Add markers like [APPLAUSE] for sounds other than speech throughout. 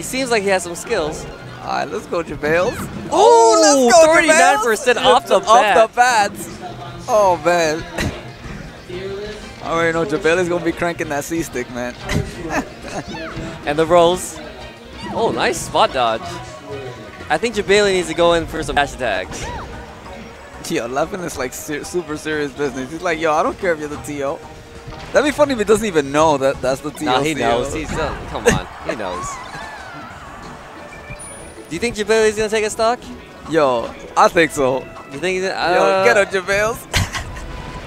he seems like he has some skills. All right, let's go, JaVales. Oh, let's go, 39% JaVales. off the Off the bats. Oh, man. I already know JaVales going to be cranking that C-stick, man. [LAUGHS] And the rolls. Oh, nice spot dodge. I think Jebailey needs to go in for some dash attacks. Yo, Leffen is like ser super serious business. He's like, yo, I don't care if you're the TO. That'd be funny if he doesn't even know that that's the TO. Nah, he knows. He's uh, come on, he [LAUGHS] knows. Do you think Jebailey's gonna take a stock? Yo, I think so. You think? He's, Yo, uh, get him, JaVales.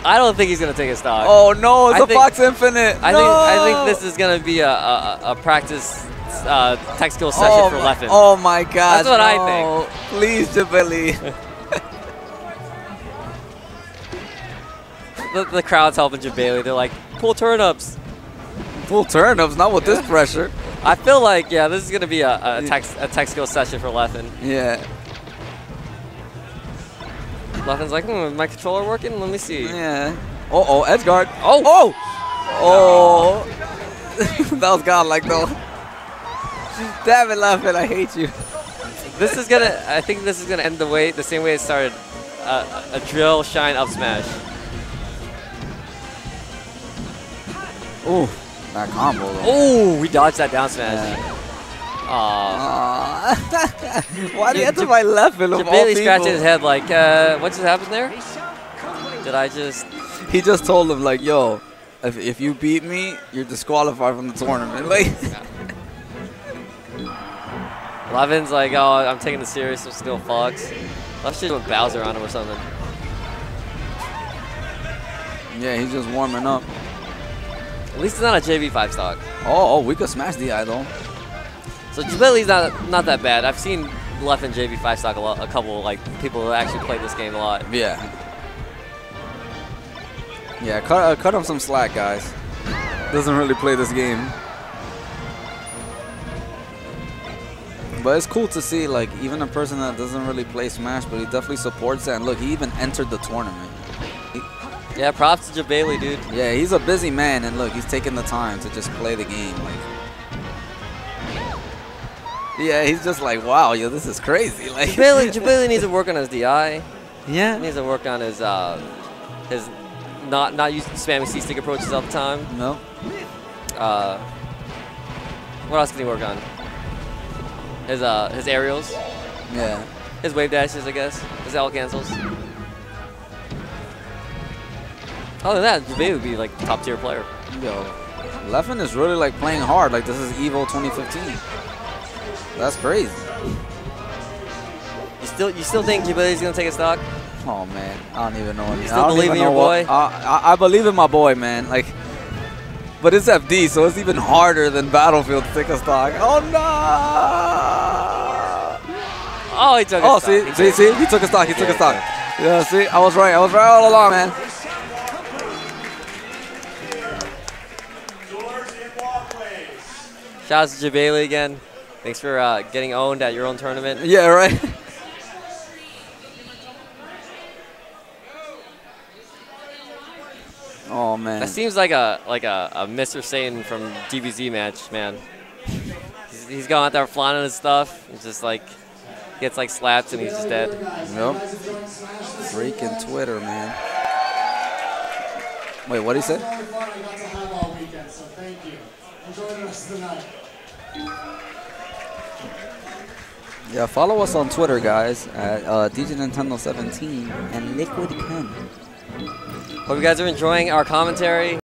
[LAUGHS] I don't think he's gonna take a stock. Oh no, it's I a think- Fox Infinite. I no! think I think this is gonna be a a, a practice uh, tech skill session oh for Leffen. Oh my God. That's what I think. Please, Jebailey. [LAUGHS] The, the crowd's helping Jebailey. They're like, pull turnips. Pull turnips, not with this pressure. I feel like yeah, this is gonna be a, a tech a tech skill session for Leffen. Yeah. Leffen's like, hmm, my controller working? Let me see. Yeah. Oh, oh, edge guard. Oh, Oh! Oh! [LAUGHS] that was godlike, though. Damn it, Leffen, I hate you. This is gonna. I think this is gonna end the way the same way it started. Uh, a drill shine up smash. Ooh, that combo, though. Oh, we dodged that down smash. Yeah. Aw. Aw. [LAUGHS] Why do you enter Jab- my left of all people? scratching his head like, uh, what just happened there? Did I just? He just told him, like, yo, if, if you beat me, you're disqualified from the tournament. [LAUGHS] Like, [LAUGHS] Leffen's like, oh, I'm taking this serious. I'm still Fox. Let's just put Bowser on him or something. yeah, he's just warming up. At least it's not a JV5 stock. Oh, oh, we could smash the idol. So Jebailey's not not that bad. I've seen Leffen and JV5 stock a, lot, a couple like people who actually played this game a lot. Yeah. Yeah, cut, uh, cut him some slack, guys. Doesn't really play this game. But it's cool to see, like, even a person that doesn't really play Smash, but he definitely supports it. And look, he even entered the tournament. Yeah, props to Jebailey, dude. Yeah, he's a busy man, and look, he's taking the time to just play the game. Like, yeah, he's just like, wow, yo, this is crazy. [LAUGHS] Like, Jebailey, Jebailey needs to work on his DI. He yeah, needs to work on his uh, his not not using spamming C stick approaches all the time. no, Uh, what else can he work on? His uh his aerials, yeah. his wave dashes, I guess. His L cancels. Other than that, Jebailey would be like top tier player. Yo, Leffen is really like playing hard. Like this is Evo 2015. That's crazy. You still you still think Jebailey's gonna take a stock? Oh man, I don't even know. You still believe in your boy? I, I, I believe in my boy, man. Like, but it's FD, so it's even harder than Battlefield to take a stock. Oh no! Oh, he took a Oh, see, see, see, he took a stock. He took a Yeah, stock. Yeah, see, I was right. I was right all along, man. Shout out to Jebailey again. Thanks for uh, getting owned at your own tournament. Yeah, right. [LAUGHS] oh man. That seems like a like a, a Mr. Satan from DBZ match, man. He's, he's going out there flaunting his stuff. It's just like gets like slapped and he's just dead. Yep. Freaking Twitter, man. Wait, what did he said? Enjoy the rest of the night. Yeah, follow us on Twitter, guys, at uh, DJ Nintendo 17 and Liquid Pen. Hope you guys are enjoying our commentary.